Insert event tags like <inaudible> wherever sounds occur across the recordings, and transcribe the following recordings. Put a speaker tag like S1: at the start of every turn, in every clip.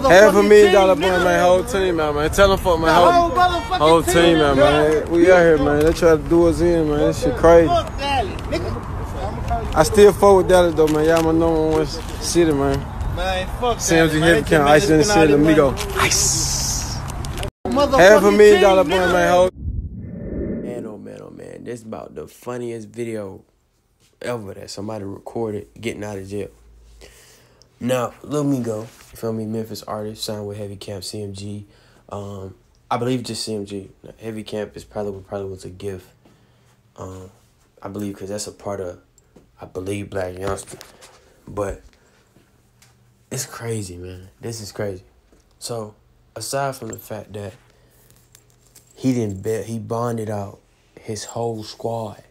S1: Half a million dollar boy, man. Whole team out, man. Tell them fuck my whole, whole team out, man. We out here, man. They try to do us in, man. This shit crazy. I still fuck with Dallas though, man. Y'all my number one city, man.
S2: Man, fuck
S1: CMG
S2: that,
S1: Heavy Camp, Ice in the City, Amigo. Ice. Half a million dollar boy, man. Whole
S3: Man, oh man, oh man, this about the funniest video ever that somebody recorded getting out of jail. Now, Lil Migo, you feel me, Memphis artist, signed with Heavy Camp CMG. Um, I believe just CMG. Heavy Camp is probably probably was a gift. Um, I believe because that's a part of, I believe Blac Youngsta, but it's crazy, man. This is crazy. So, aside from the fact that he didn't bet, he bonded out his whole squad.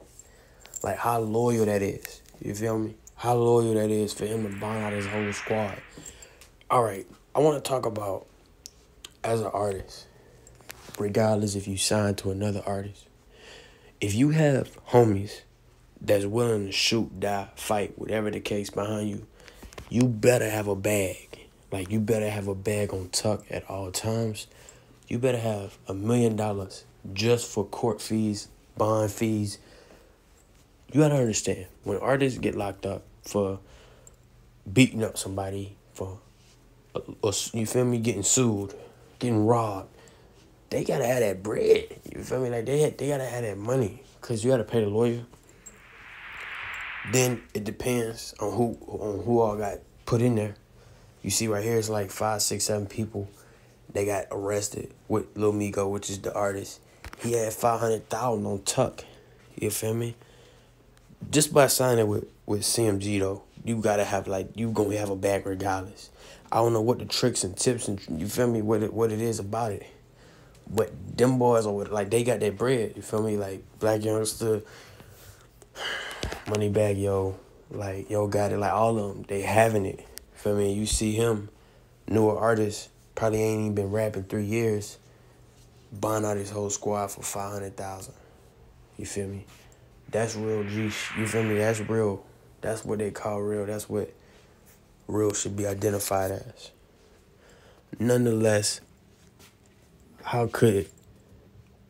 S3: Like how loyal that is. You feel me? How loyal that is for him to bond out his whole squad. All right, I want to talk about as an artist, regardless if you sign to another artist, if you have homies that's willing to shoot, die, fight, whatever the case behind you, you better have a bag. Like you better have a bag on tuck at all times. You better have a million dollars just for court fees, bond fees. You gotta understand when artists get locked up for beating up somebody, for Uh, or, you feel me, getting sued, getting robbed, they gotta have that bread. You feel me? Like they had, they gotta have that money because you gotta pay the lawyer. Then it depends on who on who all got put in there. You see right here, it's like five, six, seven people. They got arrested with Lil Migo, which is the artist. He had five hundred thousand on tuck. You feel me? Just by signing with with CMG though, you gotta have like you gonna have a bag regardless. I don't know what the tricks and tips and you feel me what it what it is about it, but them boys are like they got that bread. You feel me? Like Blac Youngsta, <sighs> Moneybagg Yo, like Yo got it. Like all of them, they having it. Feel me? You see him, newer artist, probably ain't even been rapping three years. buying out his whole squad for five hundred thousand. You feel me? That's real G. You feel me? That's real. That's what they call real. That's what real should be identified as. Nonetheless, how could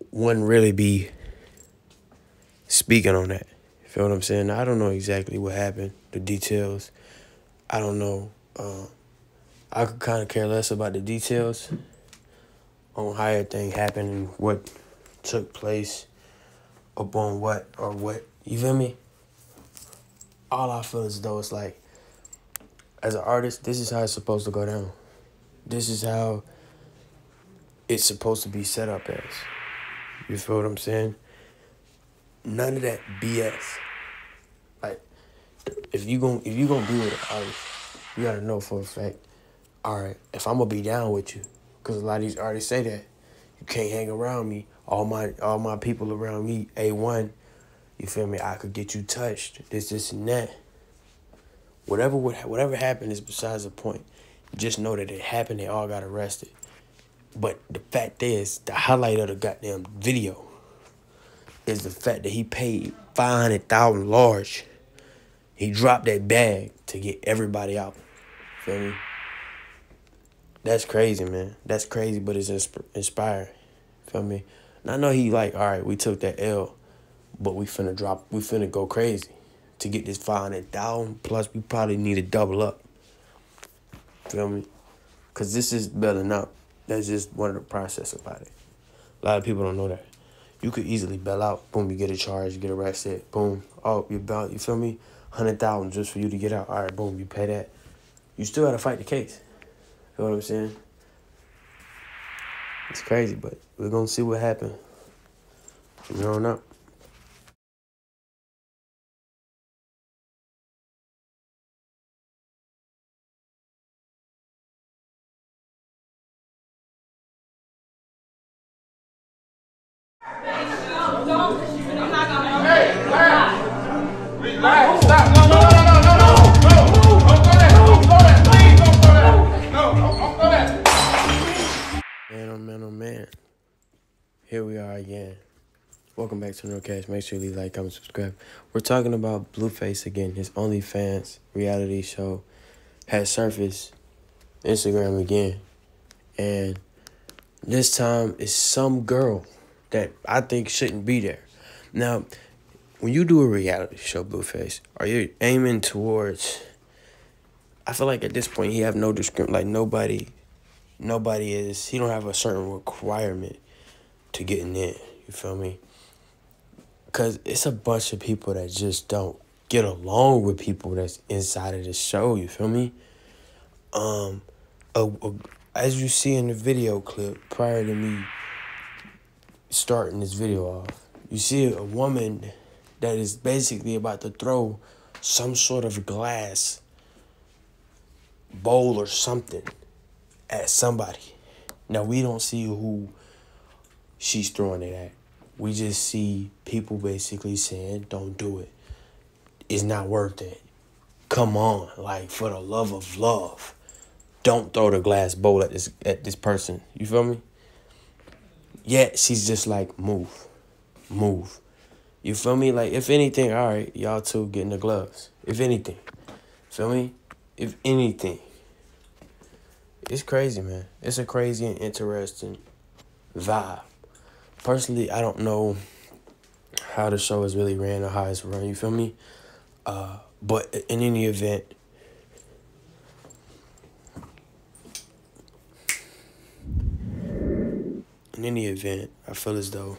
S3: one really be speaking on that? Feel what I'm saying? I don't know exactly what happened, the details. I don't know. Uh, I could kind of care less about the details on how everything happened and what took place upon what or what. You feel me? All I feel is though it's like, as an artist, this is how it's supposed to go down. This is how it's supposed to be set up as. You feel what I'm saying? None of that BS. Like, if you gon' if you gonna be with an artist, you gotta know for a fact. All right, if I'm gonna be down with you, because a lot of these artists say that you can't hang around me. All my all my people around me, a one. You feel me? I could get you touched. This, this, and that. Whatever would whatever happened is besides the point. Just know that it happened. They all got arrested. But the fact is, the highlight of the goddamn video is the fact that he paid five hundred thousand large. He dropped that bag to get everybody out. Feel me? That's crazy, man. That's crazy, but it's insp- inspiring. Feel me? And I know he like, all right, we took that L, but we finna drop, we finna go crazy to get this 500,000. Plus, we probably need to double up. Feel me? Because this is belling out. That's just one of the process about it. A lot of people don't know that. You could easily bail out. Boom, you get a charge, you get arrested. Boom. Oh, you bail, you feel me? 100,000 just for you to get out. All right, boom, you pay that. You still got to fight the case. You know what I'm saying? It's crazy, but we're going to see what happens from here on Here we are again. Welcome back to No Cash. Make sure you leave like, comment, subscribe. We're talking about Blueface again. His OnlyFans reality show has surfaced Instagram again. And this time it's some girl that I think shouldn't be there. Now, when you do a reality show, Blueface, are you aiming towards I feel like at this point he have no discrim like nobody nobody is he don't have a certain requirement to getting in. You feel me? Cause it's a bunch of people that just don't get along with people that's inside of the show. You feel me? Um, a, a, as you see in the video clip prior to me starting this video off, you see a woman that is basically about to throw some sort of glass bowl or something at somebody. Now we don't see who she's throwing it at. We just see people basically saying, "Don't do it. It's not worth it. Come on, like for the love of love, don't throw the glass bowl at this at this person." You feel me? Yet she's just like, "Move, move." You feel me? Like if anything, all right, y'all two getting the gloves. If anything, feel me? If anything, it's crazy, man. It's a crazy and interesting vibe. Personally, I don't know how the show is really ran or how it's run. You feel me? Uh, but in any event, in any event, I feel as though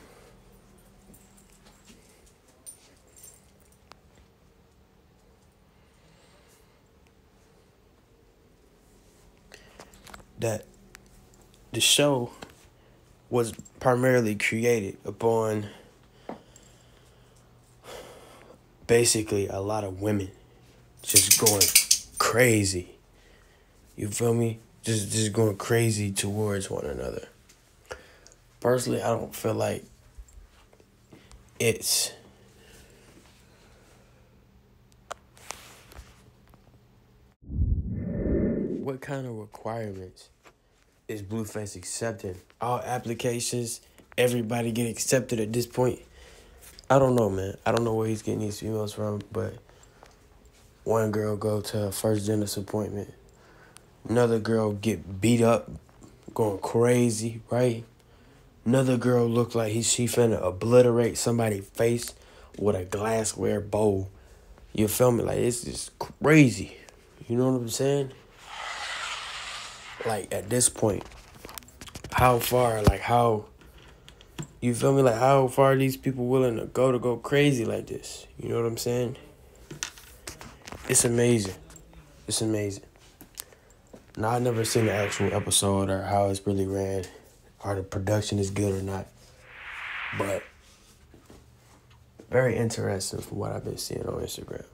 S3: that the show was primarily created upon basically a lot of women just going crazy. You feel me? Just just going crazy towards one another. Personally, I don't feel like it's what kind of requirements is Blueface accepting? All applications, everybody get accepted at this point. I don't know, man. I don't know where he's getting these females from, but one girl go to her first dentist appointment. Another girl get beat up, going crazy, right? Another girl look like he she finna obliterate somebody's face with a glassware bowl. You feel me? Like it's just crazy. You know what I'm saying? Like at this point, how far, like how, you feel me? Like how far these people willing to go to go crazy like this? You know what I'm saying? It's amazing. It's amazing. Now I never seen the actual episode or how it's really ran, or the production is good or not, but very interesting from what I've been seeing on Instagram.